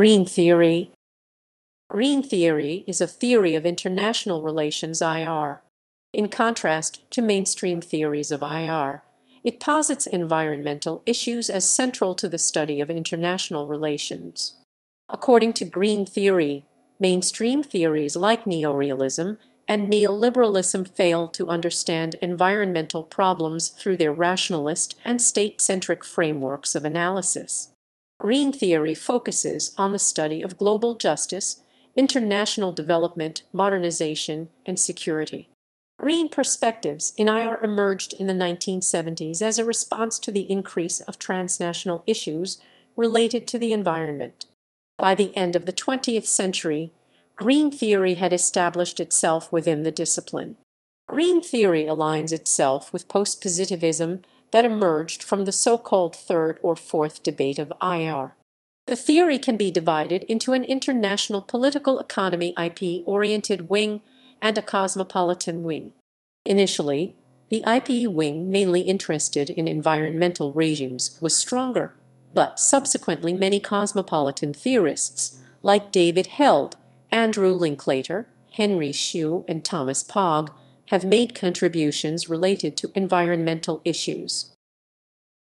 Green theory Green theory is a theory of international relations IR. In contrast to mainstream theories of IR, it posits environmental issues as central to the study of international relations. According to green theory, mainstream theories like neorealism and neoliberalism fail to understand environmental problems through their rationalist and state-centric frameworks of analysis. Green theory focuses on the study of global justice, international development, modernization, and security. Green perspectives in IR emerged in the 1970s as a response to the increase of transnational issues related to the environment. By the end of the 20th century, green theory had established itself within the discipline. Green theory aligns itself with postpositivism that emerged from the so-called third or fourth debate of IR. The theory can be divided into an international political economy IPE-oriented wing and a cosmopolitan wing. Initially, the IP wing, mainly interested in environmental regimes, was stronger, but subsequently many cosmopolitan theorists, like David Held, Andrew Linklater, Henry Shue, and Thomas Pogge, have made contributions related to environmental issues.